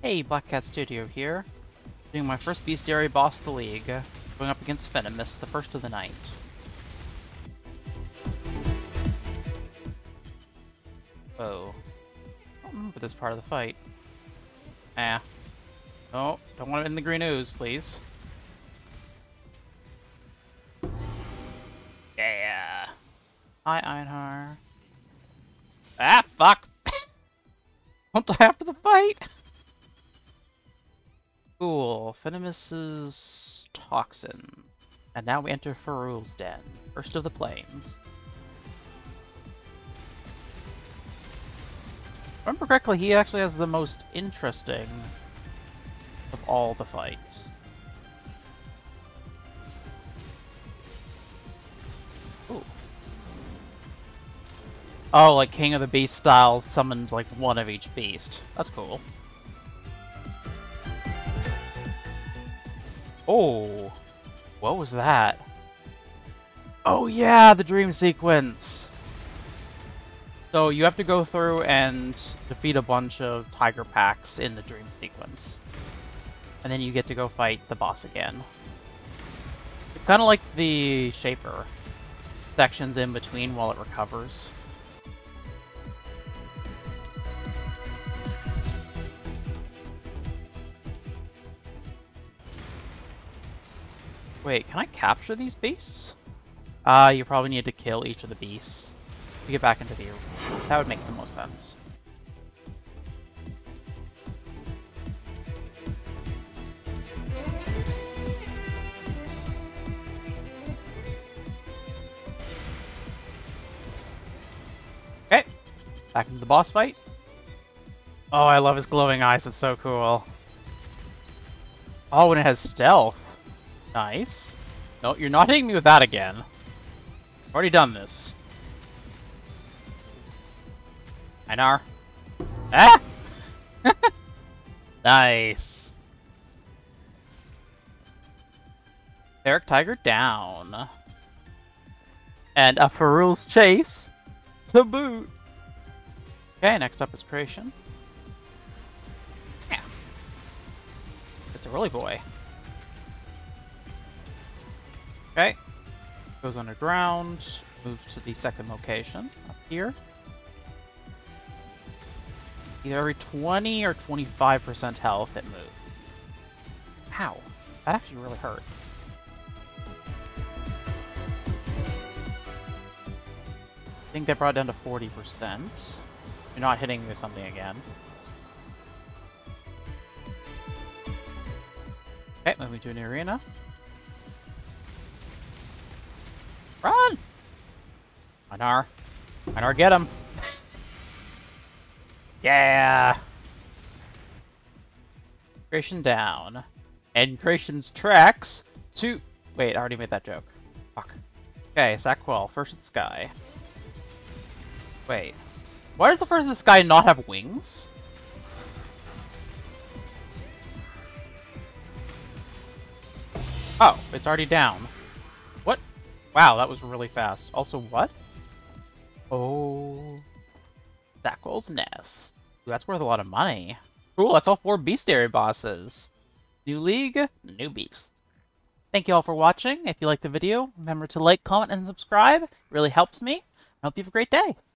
Hey, Black Khat Studio here. Doing my first Bestiary boss of the league, going up against Fenumus, the first of the night. Oh. I remember this part of the fight. Ah. Oh, don't want it in the green ooze, please. Yeah. Hi, Einhar. Ah, fuck! Don't die after the fight! Cool. Fenumus's Toxin. And now we enter Farrul's Den, first of the plains. remember correctly, he actually has the most interesting of all the fights. Ooh. Oh, like King of the Beast style, summons like one of each beast. That's cool. Oh, what was that? Oh yeah, the dream sequence! So you have to go through and defeat a bunch of tiger packs in the dream sequence. And then you get to go fight the boss again. It's kind of like the Shaper. Sections in between while it recovers. Wait, can I capture these beasts? Uh, you probably need to kill each of the beasts to get back into the. That would make the most sense. Okay, back into the boss fight. Oh, I love his glowing eyes, it's so cool. Oh, and it has stealth. Nice. No, you're not hitting me with that again. I've already done this. Einhar. Ah! nice. Eric Tiger down. And a Farrul's Chase to boot. Okay, next up is Craiceann. Yeah. It's a Roly Boy. Okay. Goes underground, moves to the second location, up here. Either every 20 or 25% health it moves. Ow. That actually really hurt. I think they brought down to 40%. You're not hitting with something again. Okay, moving to an arena. Run! Einhar. Einhar, get him! yeah! Craiceann down. And Craiceann's tracks to... Wait, I already made that joke. Fuck. Okay, Saqawal, first of the sky. Wait. Why does the first of the sky not have wings? Oh, it's already down. Wow, that was really fast. Also, what? Oh, Saqawal's Nest. Ooh, that's worth a lot of money. Cool, that's all four Bestiary bosses. New league, new beast. Thank you all for watching. If you liked the video, remember to like, comment, and subscribe. It really helps me. I hope you have a great day.